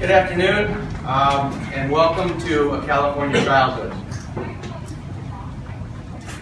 Good afternoon, um, and welcome to A California Childhood.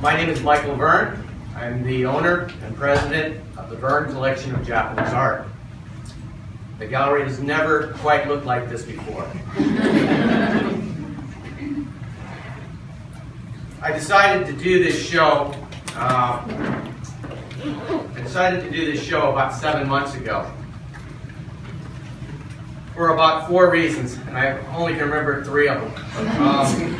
My name is Michael Verne. I'm the owner and president of the Verne Collection of Japanese Art. The gallery has never quite looked like this before. I decided to do this show. Uh, I decided to do this show about seven months ago for about four reasons, and I only can remember three of them. Um,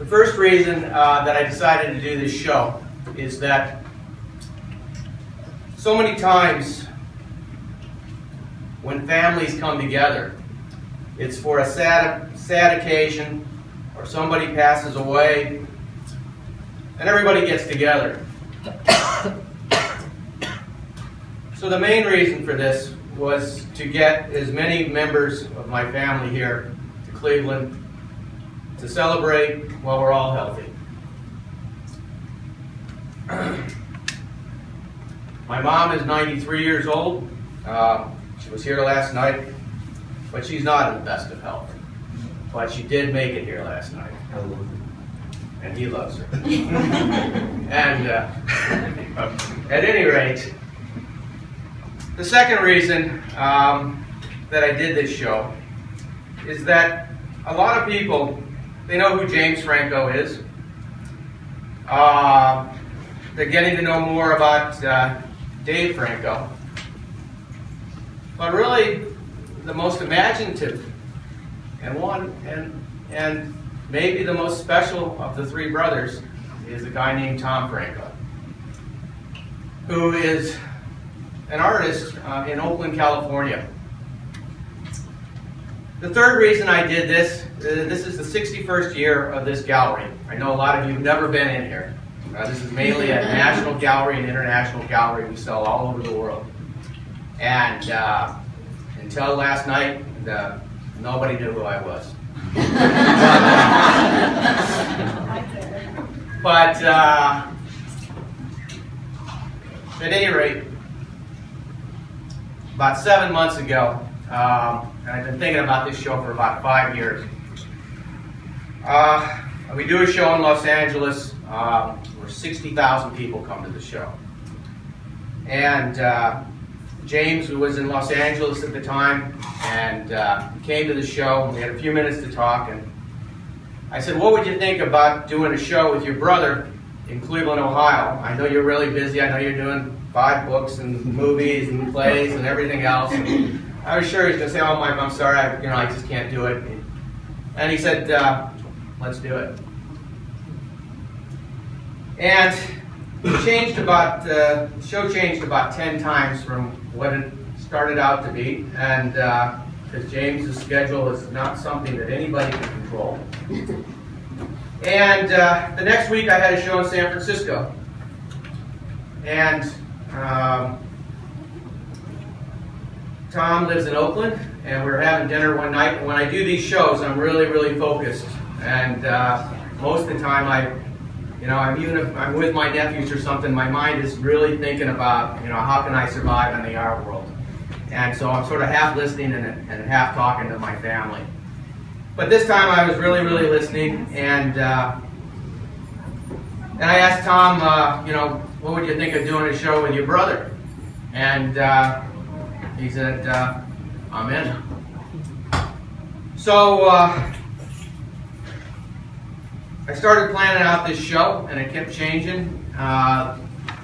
the first reason uh, that I decided to do this show is that so many times when families come together, it's for a sad, sad occasion or somebody passes away and everybody gets together. so the main reason for this was to get as many members of my family here to Cleveland to celebrate while we're all healthy. my mom is 93 years old. Uh, she was here last night, but she's not in the best of health. But she did make it here last night. And he loves her. and uh, at any rate, the second reason um, that I did this show is that a lot of people, they know who James Franco is. Uh, they're getting to know more about uh, Dave Franco. But really, the most imaginative and one and and maybe the most special of the three brothers is a guy named Tom Franco, who is an artist uh, in Oakland, California. The third reason I did this, uh, this is the 61st year of this gallery. I know a lot of you have never been in here. Uh, this is mainly a national gallery and international gallery we sell all over the world. And uh, until last night, the, nobody knew who I was. but uh, at any rate, about seven months ago, um, and I've been thinking about this show for about five years. Uh, we do a show in Los Angeles um, where 60,000 people come to the show. And uh, James who was in Los Angeles at the time and uh, came to the show. And we had a few minutes to talk, and I said, "What would you think about doing a show with your brother in Cleveland, Ohio? I know you're really busy. I know you're doing five books and movies and plays and everything else." And I was sure he was going to say, "Oh, Mike, I'm sorry. I, you know, I just can't do it." And he said, uh, "Let's do it." And it changed about uh, the show changed about ten times from what it started out to be, and because uh, James's schedule is not something that anybody can control. And uh, the next week I had a show in San Francisco, and um, Tom lives in Oakland, and we were having dinner one night. And when I do these shows, I'm really, really focused, and uh, most of the time I you know, I'm even if I'm with my nephews or something, my mind is really thinking about, you know, how can I survive in the art world? And so I'm sort of half listening and, and half talking to my family. But this time I was really, really listening, and uh, and I asked Tom, uh, you know, what would you think of doing a show with your brother? And uh, he said, uh, I'm in. So uh, I started planning out this show, and it kept changing. Uh,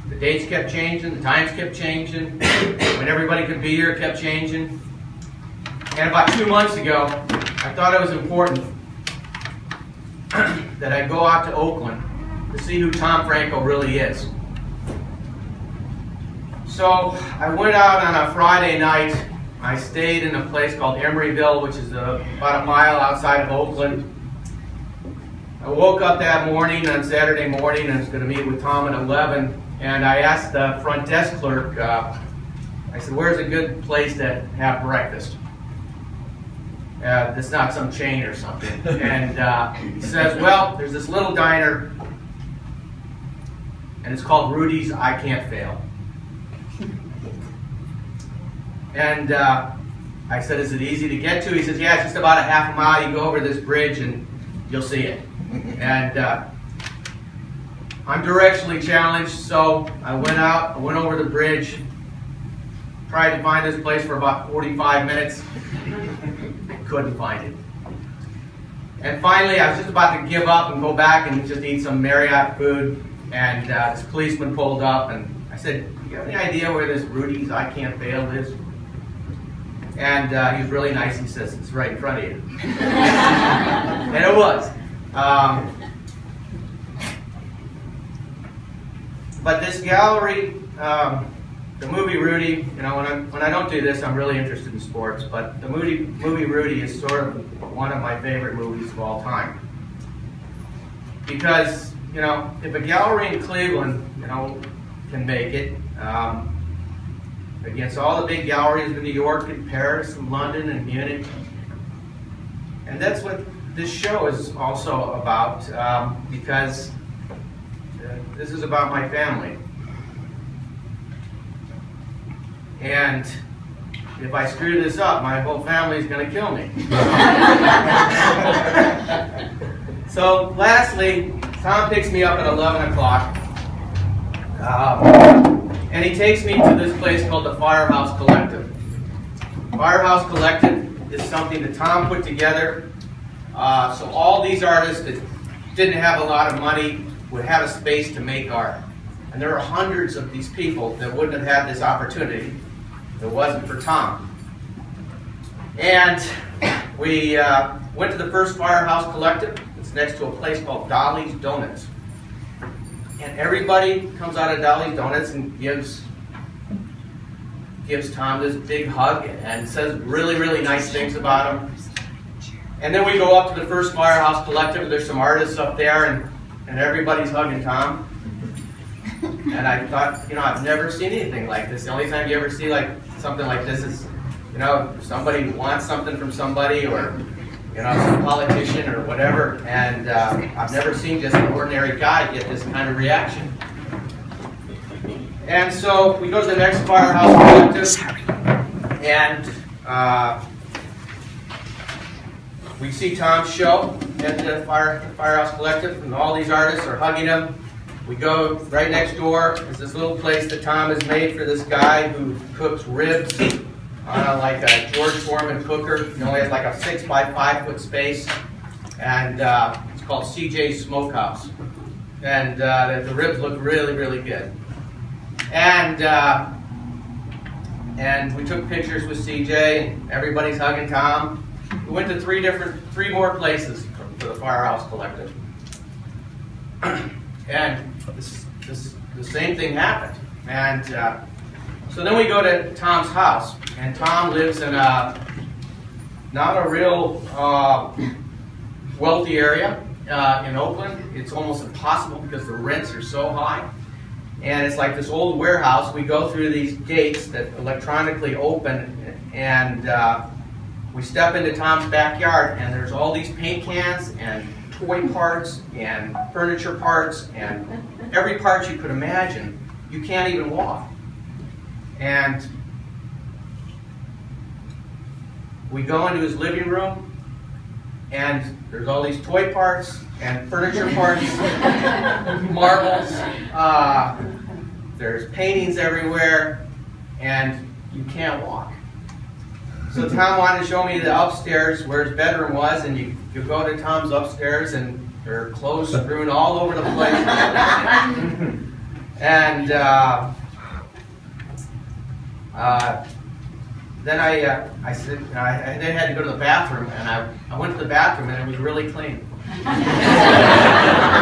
the dates kept changing, the times kept changing. when everybody could be here, it kept changing. And about two months ago, I thought it was important that I go out to Oakland to see who Tom Franco really is. So I went out on a Friday night. I stayed in a place called Emeryville, which is a, about a mile outside of Oakland. I woke up that morning on Saturday morning and I was going to meet with Tom at 11 and I asked the front desk clerk, uh, I said, where's a good place to have breakfast? Uh, it's not some chain or something. and uh, he says, well, there's this little diner and it's called Rudy's I Can't Fail. And uh, I said, is it easy to get to? He says, yeah, it's just about a half a mile. You go over this bridge and you'll see it. And uh, I'm directionally challenged, so I went out, I went over the bridge, tried to find this place for about 45 minutes. Couldn't find it. And finally, I was just about to give up and go back and just eat some Marriott food. And uh, this policeman pulled up, and I said, Do "You have any idea where this Rudy's I Can't Fail is?" And uh, he was really nice. He says, "It's right in front of you," and it was. Um, but this gallery, um, the movie Rudy, you know, when I when I don't do this, I'm really interested in sports. But the movie movie Rudy is sort of one of my favorite movies of all time because you know if a gallery in Cleveland, you know, can make it um, against all the big galleries in New York and Paris and London and Munich, and that's what this show is also about um, because uh, this is about my family. And if I screw this up, my whole family is going to kill me. so, lastly, Tom picks me up at 11 o'clock. Um, and he takes me to this place called the Firehouse Collective. Firehouse Collective is something that Tom put together. Uh, so all these artists that didn't have a lot of money would have a space to make art. And there are hundreds of these people that wouldn't have had this opportunity it wasn't for Tom. And we uh, went to the first Firehouse Collective. It's next to a place called Dolly's Donuts. And everybody comes out of Dolly's Donuts and gives gives Tom this big hug and says really, really nice things about him. And then we go up to the first Firehouse Collective. There's some artists up there, and, and everybody's hugging Tom. And I thought, you know, I've never seen anything like this. The only time you ever see like something like this is, you know, somebody wants something from somebody, or you know, some politician or whatever. And uh, I've never seen just an ordinary guy get this kind of reaction. And so we go to the next Firehouse Collective, and uh, we see Tom's show at the Fire, Firehouse Collective, and all these artists are hugging him. We go right next door. Is this little place that Tom has made for this guy who cooks ribs on a, like a George Foreman cooker. He only has like a six by five foot space, and uh, it's called CJ's Smokehouse. And uh, the, the, ribs look really, really good. And uh, and we took pictures with CJ, and everybody's hugging Tom. We went to three different, three more places for the Firehouse Collective. and this, this, the same thing happened. And uh, so then we go to Tom's house, and Tom lives in a not a real uh, wealthy area uh, in Oakland. It's almost impossible because the rents are so high. And it's like this old warehouse. We go through these gates that electronically open, and uh, we step into Tom's backyard, and there's all these paint cans and toy parts and furniture parts and every part you could imagine. You can't even walk. And we go into his living room, and there's all these toy parts and furniture parts, marbles. Uh, there's paintings everywhere, and you can't walk. So Tom wanted to show me the upstairs where his bedroom was, and you, you go to Tom's upstairs, and there are clothes strewn all over the place. and uh, uh, then I, uh, I said, I, I, then had to go to the bathroom, and I, I went to the bathroom, and it was really clean.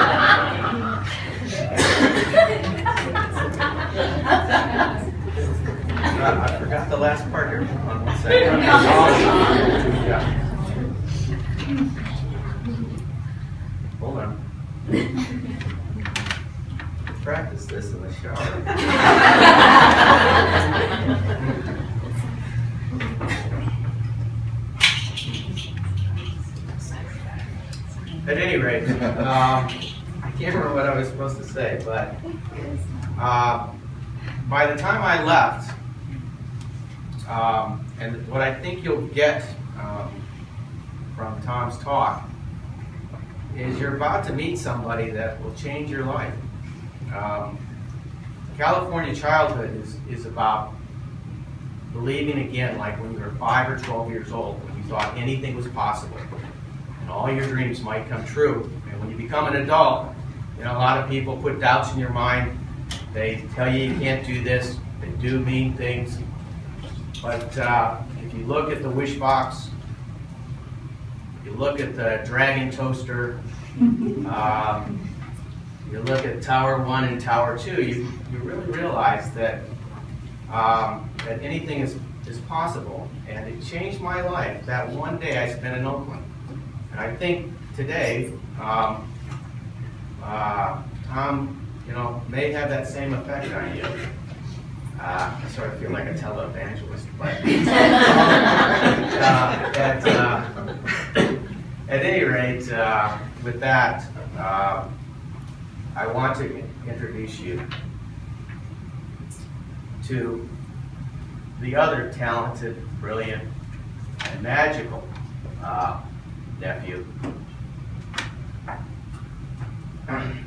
I forgot the last part here. On one second. yeah. Hold on. Practice this in the shower. At any rate, um, I can't remember what I was supposed to but uh, by the time I left, Um, and what I think you'll get um, from Tom's talk is you're about to meet somebody that will change your life. Um, California childhood is, is about believing again like when you were 5 or 12 years old, when you thought anything was possible and all your dreams might come true. And when you become an adult, you know, a lot of people put doubts in your mind. They tell you you can't do this. They do mean things. But uh, if you look at the wish box, you look at the dragon toaster, um, you look at Tower 1 and Tower 2, you, you really realize that, um, that anything is, is possible. And it changed my life that one day I spent in Oakland. And I think today, um, uh, Tom, you know, may have that same effect on you. Uh, I sort of feel like a televangelist, but uh, at, uh, at any rate, uh, with that, uh, I want to introduce you to the other talented, brilliant, and magical nephew Thank you.